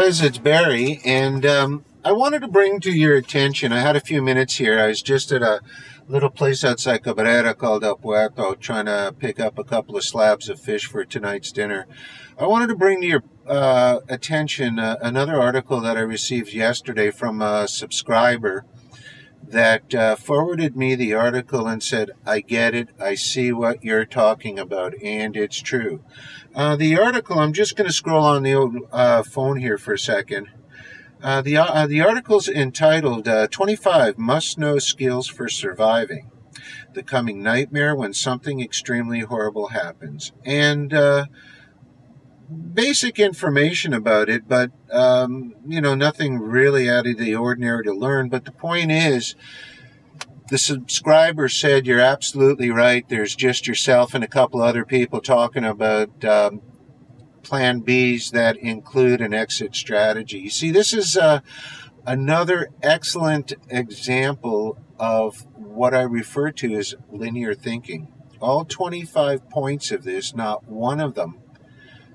guys, it's Barry, and um, I wanted to bring to your attention. I had a few minutes here. I was just at a little place outside Cabrera called El Puerto, trying to pick up a couple of slabs of fish for tonight's dinner. I wanted to bring to your uh, attention uh, another article that I received yesterday from a subscriber that uh, forwarded me the article and said, I get it, I see what you're talking about, and it's true. Uh, the article, I'm just going to scroll on the old uh, phone here for a second. Uh, the, uh, the article's entitled uh, 25 Must Know Skills for Surviving The Coming Nightmare When Something Extremely Horrible Happens. And basic information about it, but um, you know, nothing really out of the ordinary to learn. But the point is, the subscriber said you're absolutely right. There's just yourself and a couple other people talking about um, plan Bs that include an exit strategy. You see, this is uh, another excellent example of what I refer to as linear thinking. All 25 points of this, not one of them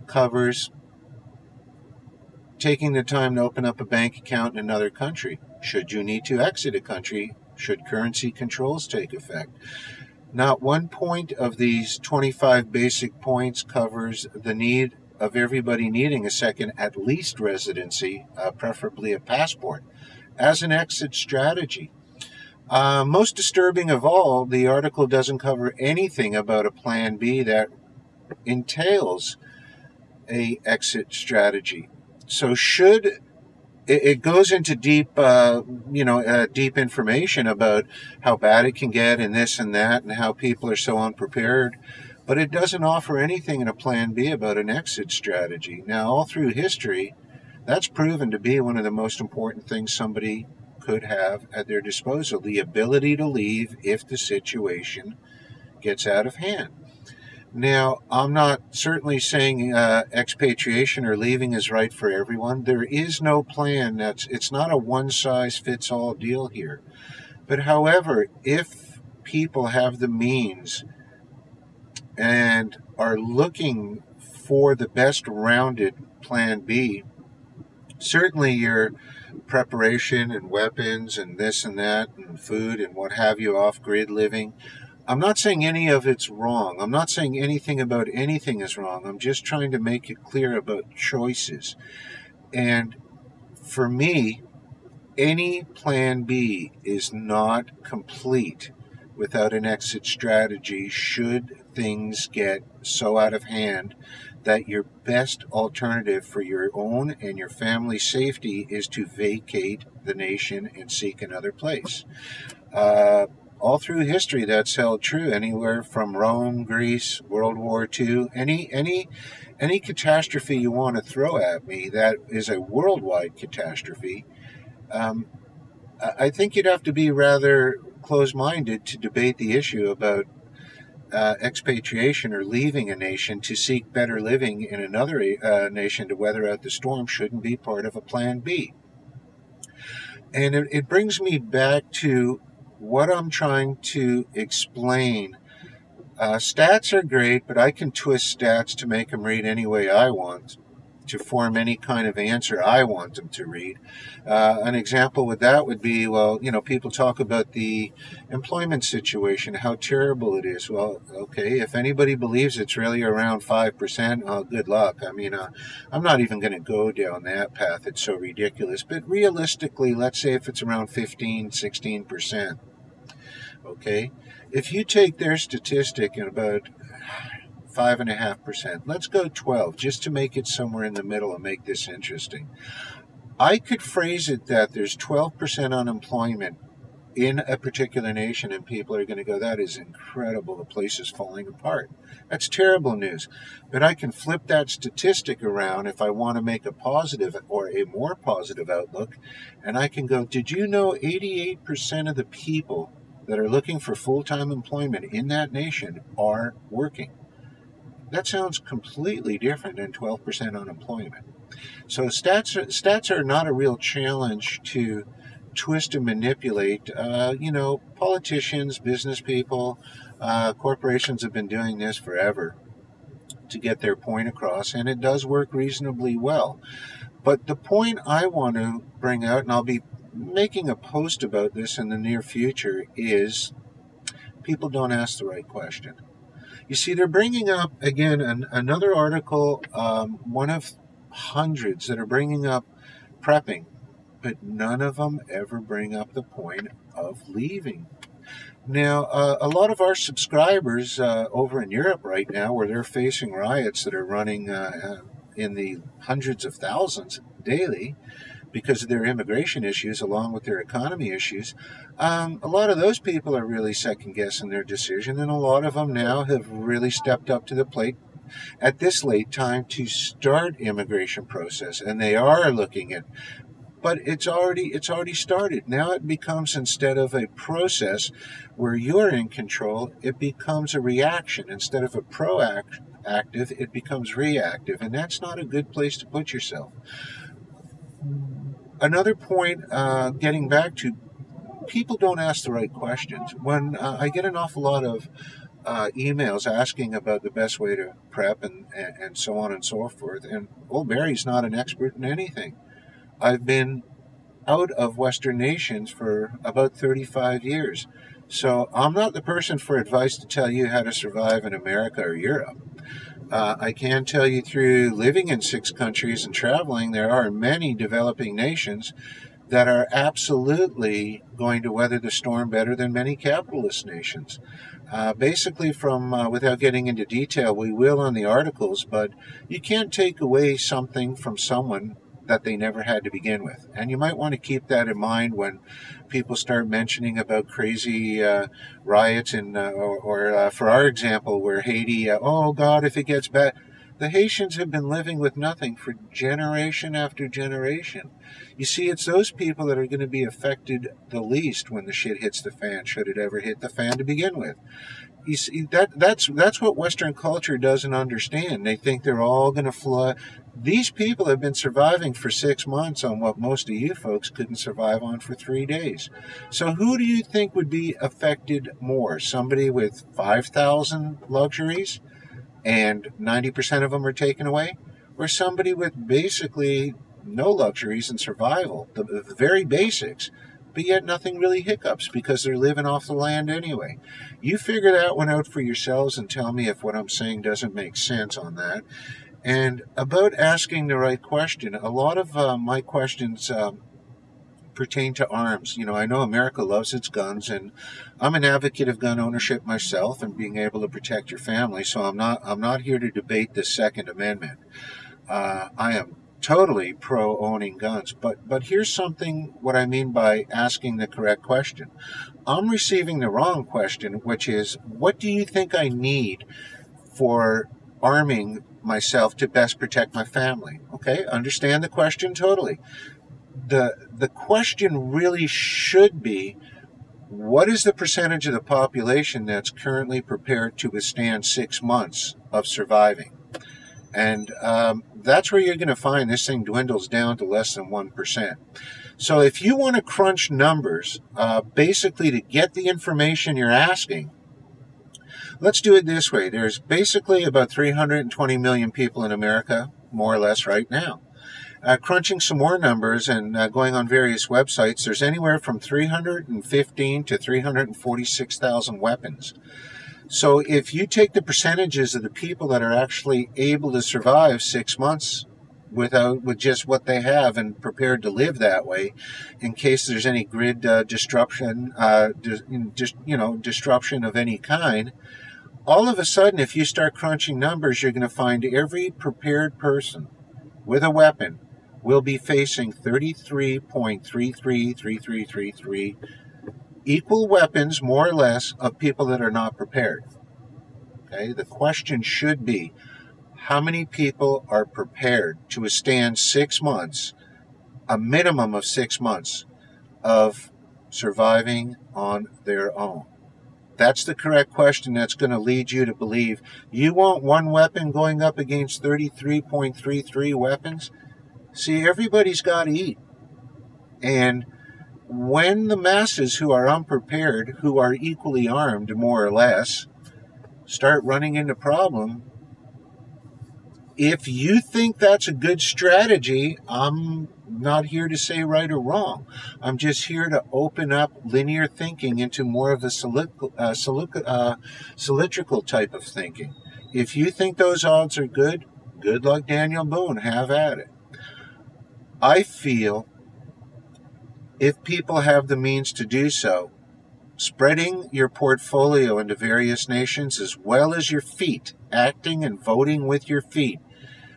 covers taking the time to open up a bank account in another country. Should you need to exit a country, should currency controls take effect. Not one point of these 25 basic points covers the need of everybody needing a second, at least residency, uh, preferably a passport, as an exit strategy. Uh, most disturbing of all, the article doesn't cover anything about a plan B that entails a exit strategy. So should it, it goes into deep, uh, you know, uh, deep information about how bad it can get and this and that and how people are so unprepared. But it doesn't offer anything in a plan B about an exit strategy. Now, all through history, that's proven to be one of the most important things somebody could have at their disposal the ability to leave if the situation gets out of hand. Now, I'm not certainly saying uh, expatriation or leaving is right for everyone. There is no plan. That's it's not a one size fits all deal here. But however, if people have the means and are looking for the best rounded plan B, certainly your preparation and weapons and this and that and food and what have you off grid living I'm not saying any of it's wrong. I'm not saying anything about anything is wrong. I'm just trying to make it clear about choices. And for me, any plan B is not complete without an exit strategy should things get so out of hand that your best alternative for your own and your family's safety is to vacate the nation and seek another place. Uh, all through history that's held true anywhere from Rome, Greece, World War II, any any any catastrophe you want to throw at me that is a worldwide catastrophe. Um, I think you'd have to be rather close-minded to debate the issue about uh, expatriation or leaving a nation to seek better living in another uh, nation to weather out the storm shouldn't be part of a plan B. And it, it brings me back to what I'm trying to explain. Uh, stats are great, but I can twist stats to make them read any way I want, to form any kind of answer I want them to read. Uh, an example with that would be, well, you know, people talk about the employment situation, how terrible it is. Well, okay, if anybody believes it's really around 5%, oh, good luck. I mean, uh, I'm not even going to go down that path. It's so ridiculous. But realistically, let's say if it's around 15, 16%. Okay, if you take their statistic at about five and a half percent, let's go 12 just to make it somewhere in the middle and make this interesting. I could phrase it that there's 12% unemployment in a particular nation, and people are going to go, That is incredible. The place is falling apart. That's terrible news. But I can flip that statistic around if I want to make a positive or a more positive outlook, and I can go, Did you know 88% of the people that are looking for full time employment in that nation are working. That sounds completely different than 12% unemployment. So stats are, stats are not a real challenge to twist and manipulate. Uh, you know, politicians, business people, uh, corporations have been doing this forever to get their point across, and it does work reasonably well. But the point I want to bring out, and I'll be making a post about this in the near future, is people don't ask the right question. You see, they're bringing up, again, an, another article, um, one of hundreds that are bringing up prepping, but none of them ever bring up the point of leaving. Now, uh, a lot of our subscribers uh, over in Europe right now, where they're facing riots that are running uh, uh in the hundreds of thousands daily, because of their immigration issues along with their economy issues, um, a lot of those people are really second guessing their decision, and a lot of them now have really stepped up to the plate at this late time to start immigration process, and they are looking at. But it's already it's already started. Now it becomes instead of a process where you're in control, it becomes a reaction instead of a proactive. It becomes reactive, and that's not a good place to put yourself another point, uh, getting back to people don't ask the right questions. When uh, I get an awful lot of uh, emails asking about the best way to prep and, and, and so on and so forth, and Old Barry's not an expert in anything. I've been out of Western nations for about 35 years. So I'm not the person for advice to tell you how to survive in America or Europe. Uh, I can tell you through living in six countries and traveling, there are many developing nations that are absolutely going to weather the storm better than many capitalist nations. Uh, basically, from uh, without getting into detail, we will on the articles, but you can't take away something from someone that they never had to begin with. And you might want to keep that in mind when people start mentioning about crazy uh, riots in, uh, or, or uh, for our example, where Haiti, uh, oh God, if it gets bad. The Haitians have been living with nothing for generation after generation. You see, it's those people that are going to be affected the least when the shit hits the fan, should it ever hit the fan to begin with you see that that's that's what Western culture doesn't understand. They think they're all going to fly. These people have been surviving for six months on what most of you folks couldn't survive on for three days. So who do you think would be affected more? Somebody with five thousand luxuries, and ninety percent of them are taken away, or somebody with basically no luxuries and survival, the, the very basics but yet nothing really hiccups because they're living off the land anyway. You figure that one out for yourselves and tell me if what I'm saying doesn't make sense on that. And about asking the right question, a lot of uh, my questions um, pertain to arms. You know, I know America loves its guns, and I'm an advocate of gun ownership myself and being able to protect your family. So I'm not I'm not here to debate the Second Amendment. Uh, I am totally pro owning guns. But but here's something what I mean by asking the correct question. I'm receiving the wrong question, which is what do you think I need for arming myself to best protect my family? Okay, understand the question totally. The the question really should be what is the percentage of the population that's currently prepared to withstand six months of surviving? And um, that's where you're going to find this thing dwindles down to less than 1%. So if you want to crunch numbers, uh, basically to get the information you're asking, let's do it this way. There's basically about 320 million people in America, more or less, right now. Uh, crunching some more numbers and uh, going on various websites, there's anywhere from 315 to 346,000 weapons. So if you take the percentages of the people that are actually able to survive six months without with just what they have and prepared to live that way, in case there's any grid uh, disruption, uh, just you know disruption of any kind, all of a sudden, if you start crunching numbers, you're going to find every prepared person with a weapon will be facing 33.333333 equal weapons, more or less, of people that are not prepared. Okay, the question should be how many people are prepared to withstand six months, a minimum of six months, of surviving on their own? That's the correct question that's going to lead you to believe you want one weapon going up against 33.33 weapons. See, everybody's got to eat. And when the masses who are unprepared, who are equally armed more or less, start running into problem, if you think that's a good strategy, I'm not here to say right or wrong. I'm just here to open up linear thinking into more of a uh, uh, cylindrical type of thinking. If you think those odds are good, good luck, Daniel Boone. Have at it. I feel if people have the means to do so, spreading your portfolio into various nations as well as your feet, acting and voting with your feet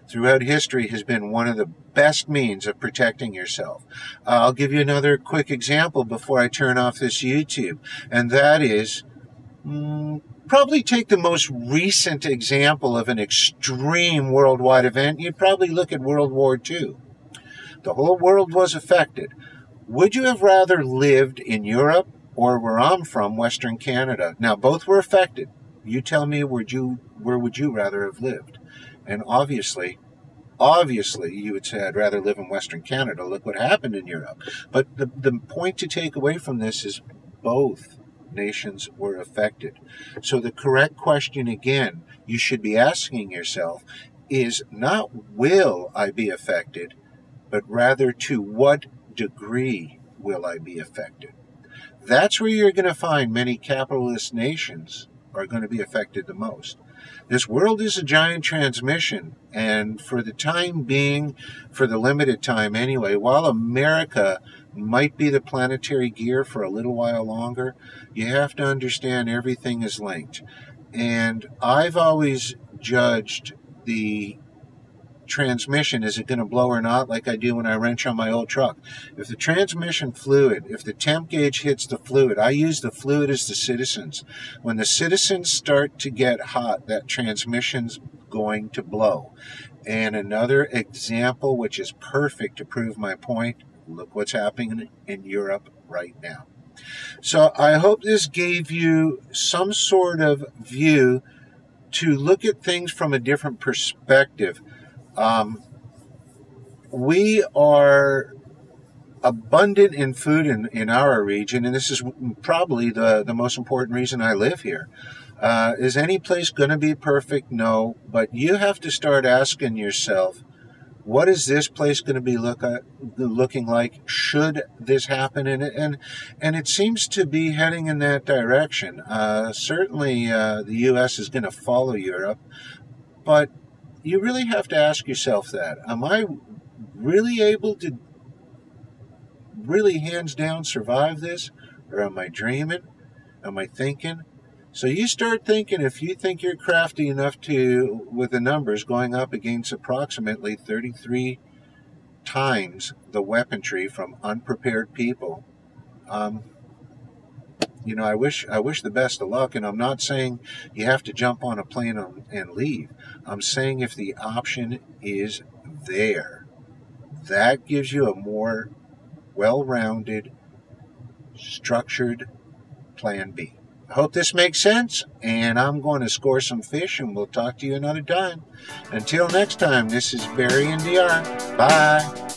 throughout history has been one of the best means of protecting yourself. Uh, I'll give you another quick example before I turn off this YouTube, and that is mm, probably take the most recent example of an extreme worldwide event. You'd probably look at World War II. The whole world was affected. Would you have rather lived in Europe or where I'm from, Western Canada? Now, both were affected. You tell me, would you, where would you rather have lived? And obviously, obviously, you would say, I'd rather live in Western Canada. Look what happened in Europe. But the, the point to take away from this is both nations were affected. So the correct question again you should be asking yourself is not will I be affected, but rather to what degree will I be affected? That's where you're going to find many capitalist nations are going to be affected the most. This world is a giant transmission, and for the time being, for the limited time anyway, while America might be the planetary gear for a little while longer, you have to understand everything is linked. And I've always judged the transmission, is it going to blow or not, like I do when I wrench on my old truck. If the transmission fluid, if the temp gauge hits the fluid, I use the fluid as the citizens. When the citizens start to get hot, that transmission's going to blow. And another example, which is perfect to prove my point, look what's happening in Europe right now. So I hope this gave you some sort of view to look at things from a different perspective. Um, we are abundant in food in, in our region, and this is probably the, the most important reason I live here. Uh, is any place going to be perfect? No, but you have to start asking yourself, what is this place going to be look at, looking like? Should this happen? And and and it seems to be heading in that direction. Uh, certainly, uh, the U.S. is going to follow Europe, but you really have to ask yourself that. Am I really able to really hands down survive this? Or am I dreaming? Am I thinking? So you start thinking if you think you're crafty enough to, with the numbers going up against approximately 33 times the weaponry from unprepared people, um, you know, I wish I wish the best of luck, and I'm not saying you have to jump on a plane and leave. I'm saying if the option is there, that gives you a more well-rounded, structured plan B. I hope this makes sense, and I'm going to score some fish, and we'll talk to you another time. Until next time, this is Barry in DR. Bye.